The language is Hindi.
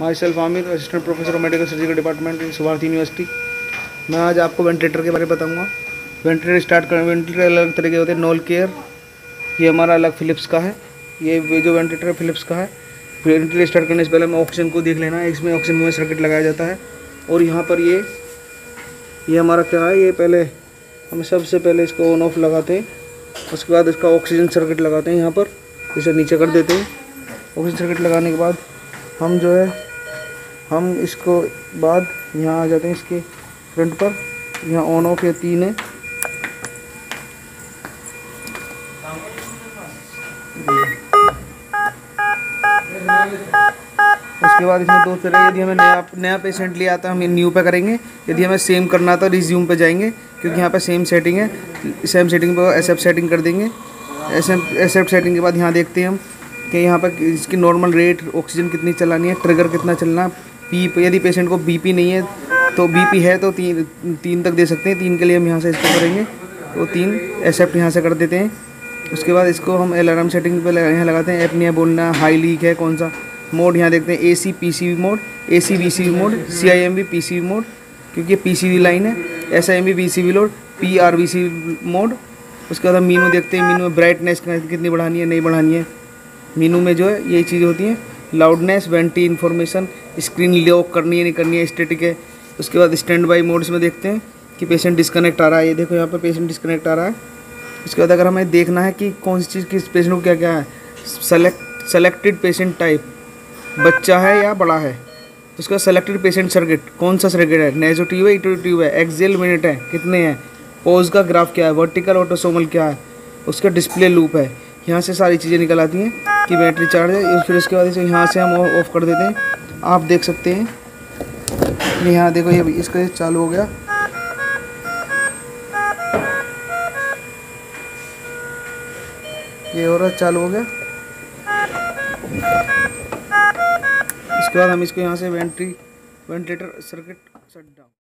Myself Aamir assistant professor of medical surgical department in Subharti university मैं आज आपको वेंटिलेटर के बारे में बताऊँगा। वेंटिलेटर स्टार्ट कर वेंटिलेटर अलग तरीके होते हैं। नॉल केयर ये हमारा अलग फिलिप्स का है। ये जो वेंटिलेटर है फिलिप्स का है। वेंटिलेटर स्टार्ट करने से पहले हमें ऑक्सीजन को देख लेना। है इसमें ऑक्सीजन में सर्किट लगाया जाता है। और यहाँ पर ये ये हमारा क्या है? ये पहले हम सबसे पहले इसको ऑन ऑफ़ लगाते हैं। उसके बाद इसका ऑक्सीजन सर्किट लगाते हैं यहाँ पर। इसे नीचे कर देते हैं। ऑक्सीजन सर्किट लगाने के बाद हम जो है हम इसको बाद यहाँ आ जाते हैं इसके फ्रंट पर। यहाँ ऑन ऑफ़ या तीन है। उसके बाद इसमें दो तरह, यदि हमें नया नया पेशेंट लिया आता है, हम न्यू पे करेंगे। यदि हमें सेम करना था रिज्यूम पे जाएँगे, क्योंकि यहाँ पे सेम सेटिंग है। सेम सेटिंग पर एक्सेप्ट सेटिंग कर देंगे। एक्सेप्ट सेटिंग के बाद यहाँ देखते हैं हम कि यहाँ पर इसकी नॉर्मल रेट ऑक्सीजन कितनी चलानी है ट्रिगर कितना चलना पी यदि पेशेंट को बीपी नहीं है तो बीपी है तो तीन तीन तक दे सकते हैं। तीन के लिए हम यहाँ से इसको करेंगे। तो तीन एक्सेप्ट यहाँ से कर देते हैं। उसके बाद इसको हम अलार्म सेटिंग पे यहाँ लगाते हैं। एपनिया बोलना हाई लीक है कौन सा? मोड यहाँ देखते हैं। A C P C mode A C B C mode C I M B P C mode क्योंकि पी सी वी लाइन है। S I M B B C V load P R B C mode उसके बाद हम मीनू देखते हैं। मीनू में ब्राइटनेस कितनी बढ़ानी है, नहीं बढ़ानी है। मीनू में जो है यही चीज़ होती हैं। Loudness venti information screen lock करनी है, नहीं करनी है स्टेटिक है। उसके बाद स्टैंड बाई मोड्स में देखते हैं कि पेशेंट डिस्कनेक्ट आ रहा है। ये देखो यहाँ पर पेशेंट डिस्कनेक्ट आ रहा है। उसके बाद अगर हमें देखना है कि कौन सी चीज़, किस पेशेंट को क्या क्या है। सेलेक्ट सेलेक्टेड पेशेंट टाइप बच्चा है या बड़ा है। उसके बाद सेलेक्टेड पेशेंट सर्किट कौन सा सर्किट है? नेजो है इटो है एक्जेल मिनट है, कितने हैं? पोज का ग्राफ क्या है? वर्टिकल ऑटोसोमल क्या है? उसका डिस्प्ले लूप है। यहाँ से सारी चीज़ें निकल आती हैं कि बैटरी चार्ज है। फिर उसके बाद इसे यहाँ से हम ऑफ़ कर देते हैं। आप देख सकते हैं। यहाँ देखो, ये इसका चालू हो गया। ये और चालू हो गया। इसके बाद हम इसको यहाँ से वेंट्री वेंटिलेटर सर्किट शट डाउन